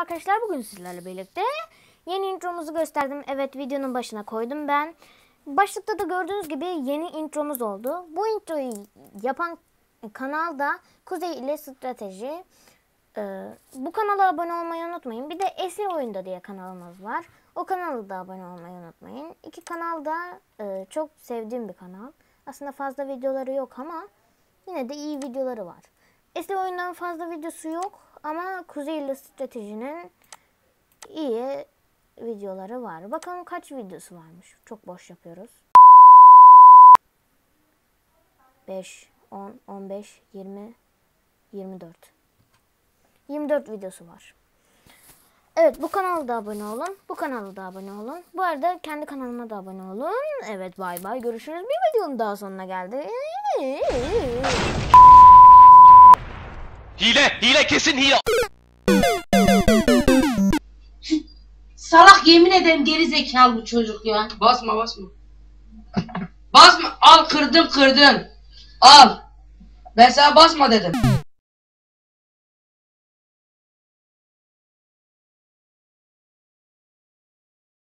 arkadaşlar bugün sizlerle birlikte yeni intromuzu gösterdim. Evet videonun başına koydum ben. Başlıkta da gördüğünüz gibi yeni intromuz oldu. Bu introyu yapan kanal da Kuzey ile Strateji. Ee, bu kanala abone olmayı unutmayın. Bir de Esir Oyunda diye kanalımız var. O kanala da abone olmayı unutmayın. İki kanal da e, çok sevdiğim bir kanal. Aslında fazla videoları yok ama yine de iyi videoları var. Esir Oyundan fazla videosu yok ama Kuzey ile Strateji'nin iyi videoları var. Bakalım kaç videosu varmış. Çok boş yapıyoruz. 5, 10, 15, 20, 24. 24 videosu var. Evet bu kanala da abone olun. Bu kanala da abone olun. Bu arada kendi kanalıma da abone olun. Evet bay bay görüşürüz. Bir videonun daha sonuna geldi. Hile, hile kesin hile. Salak yemin ederim geri zekalı bu çocuk ya. Basma basma. Basma. Al kırdın kırdın. Al. Ben sana basma dedim.